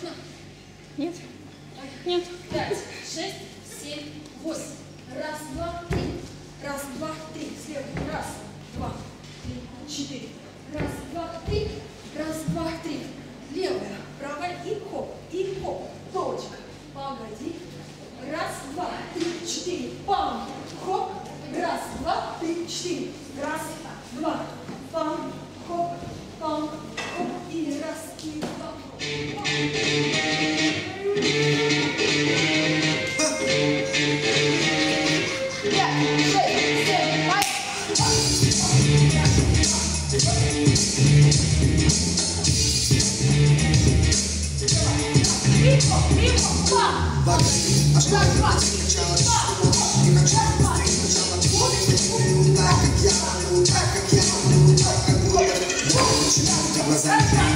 Можно? Нет. Нет. Пять, шесть, семь, восемь. Раз, два, три. Раз, два, три. Слева. Раз, два, три, четыре. Раз, два, три. Раз, два, три. Левая, правая и хоп, и хоп. Точка. Погоди. Раз, два, три, четыре. Пам. Хоп. Раз, два, три, четыре. Раз, два. Пам. Глазами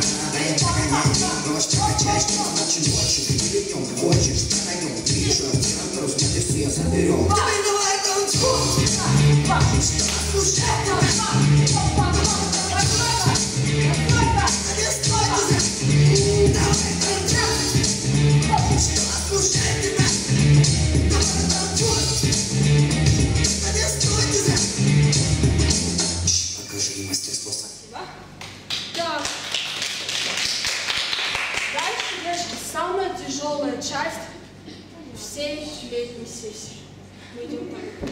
хочешь, продаем Вижу, центр, взгляды все заберем Давай, давай, танцуй Пам. Слушай, Пам, Девочки, самая тяжелая часть всей летней сессии. Мы идем так.